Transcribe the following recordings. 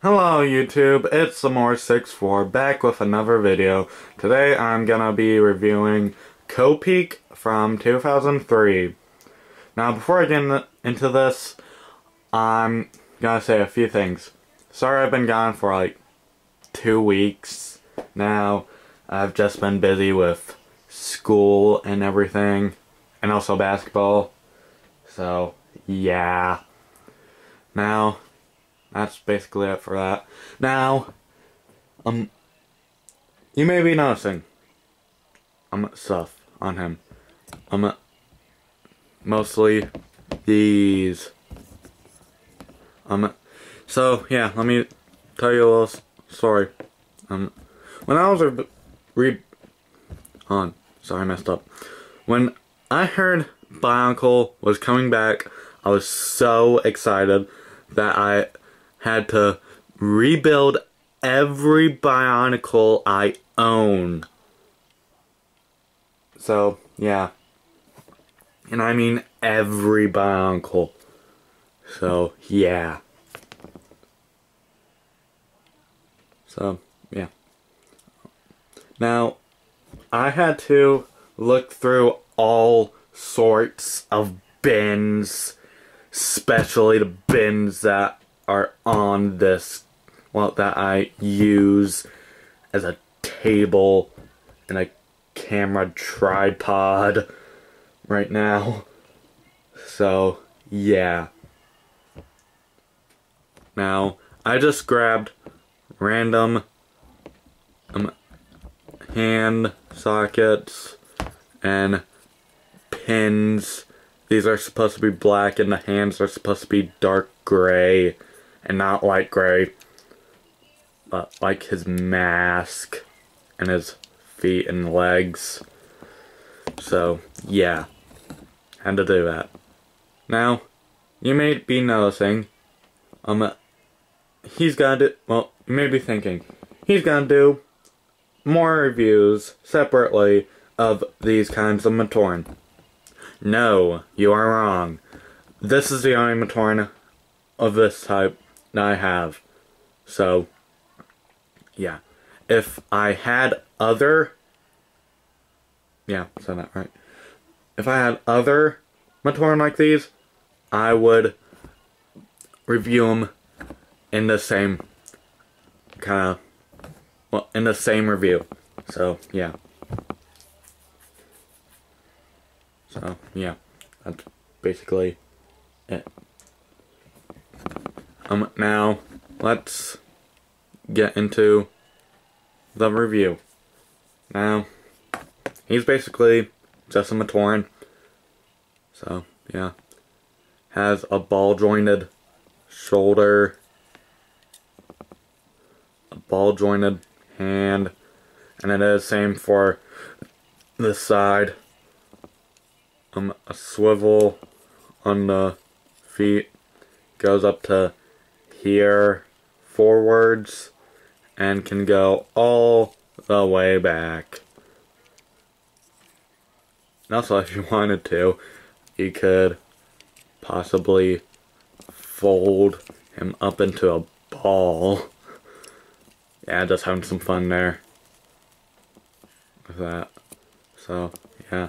Hello YouTube, it's Samore64 back with another video. Today I'm gonna be reviewing Kopeke from 2003. Now before I get into this, I'm gonna say a few things. Sorry I've been gone for like two weeks now. I've just been busy with school and everything, and also basketball. So, yeah. Now, that's basically it for that. Now, um, you may be noticing, I'm um, stuff on him. I'm mostly these. Um, so, yeah, let me tell you a little story. Um, when I was a re- on, sorry I messed up. When I heard Bionicle was coming back, I was so excited that I had to rebuild every Bionicle I own. So, yeah. And I mean every Bionicle. So, yeah. So, yeah. Now, I had to look through all sorts of bins, especially the bins that are on this, well, that I use as a table and a camera tripod right now. So, yeah. Now, I just grabbed random um, hand sockets and pins. These are supposed to be black and the hands are supposed to be dark gray and not light gray. But like his mask and his feet and legs. So, yeah. Had to do that. Now, you may be noticing, um, he's gonna do, well, you may be thinking, he's gonna do more reviews separately of these kinds of Matoran. No, you are wrong. This is the only Matoran of this type that I have. So, yeah. If I had other... Yeah, said that right. If I had other Matoran like these, I would review them in the same kind of well, in the same review. So, yeah. So, yeah. That's basically it. Um, now, let's get into the review. Now, he's basically just a Matoran. So, yeah. Has a ball-jointed shoulder. A ball-jointed hand. And it is same for this side. Um, a swivel on the feet goes up to here forwards and can go all the way back. And also if you wanted to, you could possibly fold him up into a ball yeah, just having some fun there with that. So, yeah.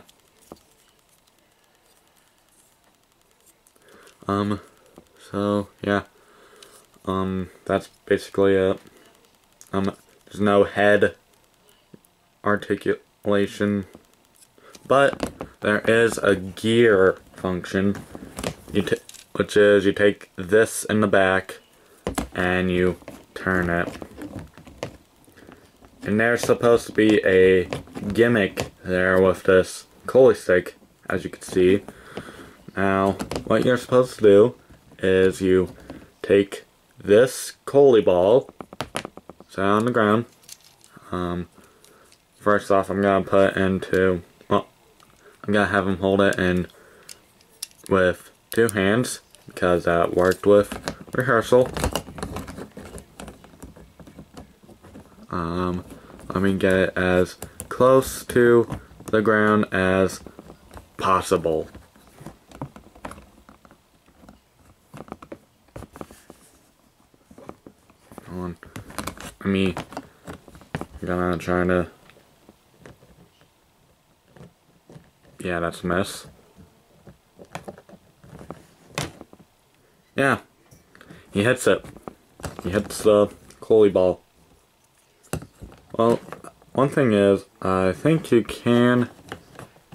Um, so, yeah. Um, that's basically it. Um, there's no head articulation, but there is a gear function, you which is you take this in the back and you turn it. And there's supposed to be a gimmick there with this Koli stick, as you can see. Now, what you're supposed to do is you take this Koli ball, set on the ground. Um, first off, I'm going to put into, well, I'm going to have him hold it in with two hands, because that worked with rehearsal. Um, let me get it as close to the ground as possible. on. I mean, gonna try to. Yeah, that's a mess. Yeah. He hits it. He hits the Koli ball. Well, one thing is, I think you can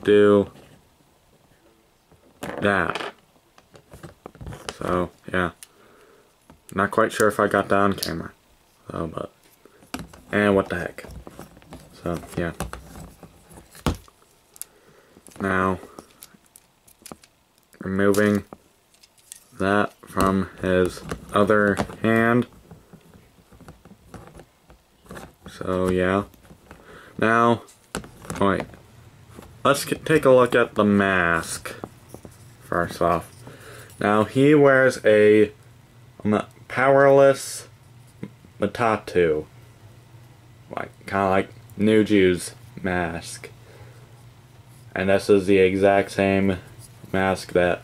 do that. So, yeah. Not quite sure if I got that on camera. So, but... And what the heck. So, yeah. Now, removing that from his other hand. So, yeah. Now, wait. Let's take a look at the mask first off. Now, he wears a powerless Matatu. Like, kind of like Nuju's mask. And this is the exact same mask that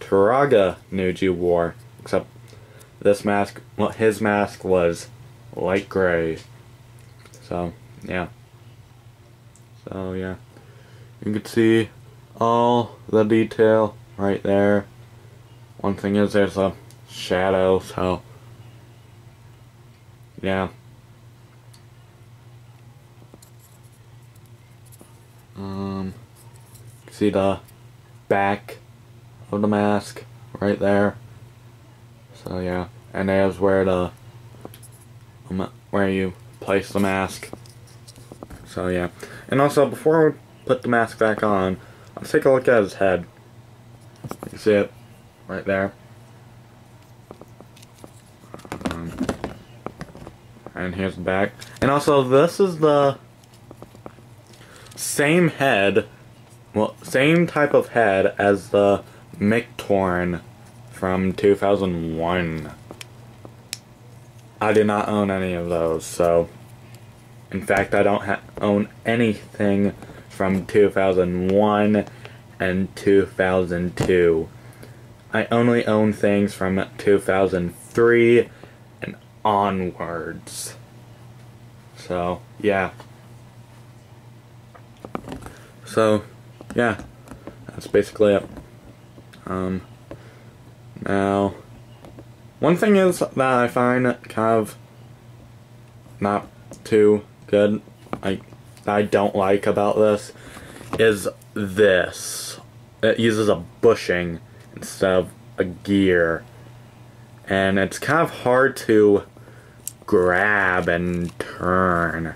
Turaga Nuju wore. Except this mask, well, his mask was light gray. So, yeah. So, yeah. You can see all the detail right there. One thing is there's a shadow, so yeah. Um, see the back of the mask right there. So yeah, and there's where the um, where you place the mask. So yeah, and also before we put the mask back on, let's take a look at his head. You see it right there. And here's the back. And also, this is the same head, well, same type of head as the Matoran from 2001. I did not own any of those, so... In fact, I don't own anything from 2001 and 2002. I only own things from 2003 onwards. So, yeah. So, yeah. That's basically it. Um, now, one thing is that I find kind of not too good, like, I don't like about this, is this. It uses a bushing instead of a gear. And it's kind of hard to grab and turn.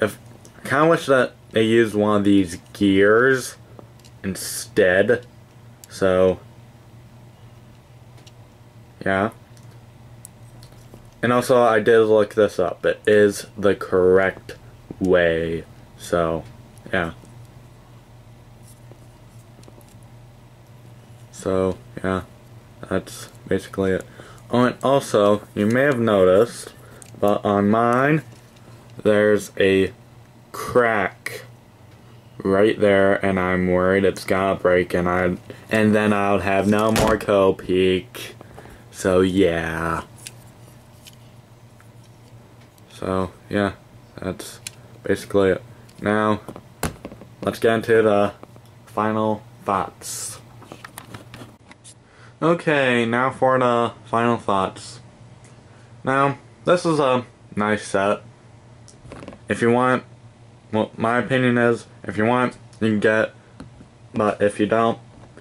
If I kind of wish that they used one of these gears instead. So, yeah. And also, I did look this up. It is the correct way. So, yeah. So, yeah. That's basically it. Oh, and also, you may have noticed but on mine, there's a crack right there, and I'm worried it's gonna break, and I and then I'll have no more Kopeke. So yeah. So yeah, that's basically it. Now, let's get into the final thoughts. Okay, now for the final thoughts. Now, this is a nice set. If you want, well, my opinion is, if you want, you can get, but if you don't,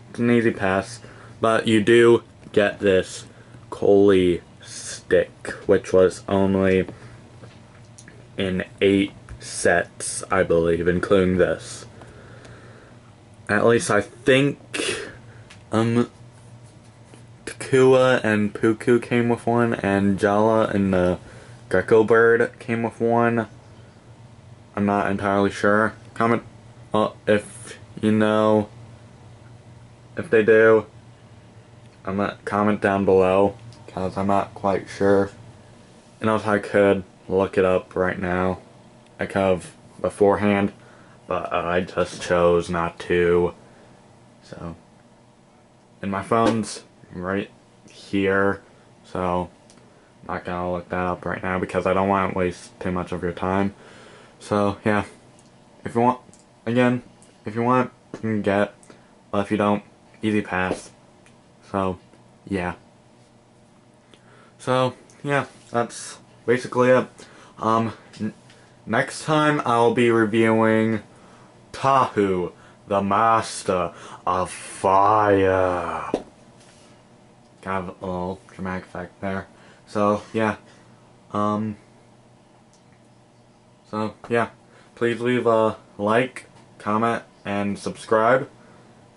it's an easy pass. But you do get this Koli stick, which was only in eight sets, I believe, including this. At least I think, um, Kua and Pewku came with one, and Jaller and the Gukko Bird came with one. I'm not entirely sure. Comment well, if you know if they do. I'm gonna comment down below because I'm not quite sure. And if I could look it up right now, I could have beforehand, but uh, I just chose not to. So, and my phone's right here. So, not gonna look that up right now because I don't want to waste too much of your time. So yeah, if you want, again, if you want, you can get. But if you don't, easy pass. So yeah. So yeah, that's basically it. Um, next time I'll be reviewing Tahu, the Master of Fire. Kind of a little dramatic effect there. So yeah, um, so yeah, please leave a like, comment, and subscribe,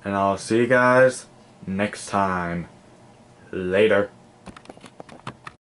and I'll see you guys next time. Later.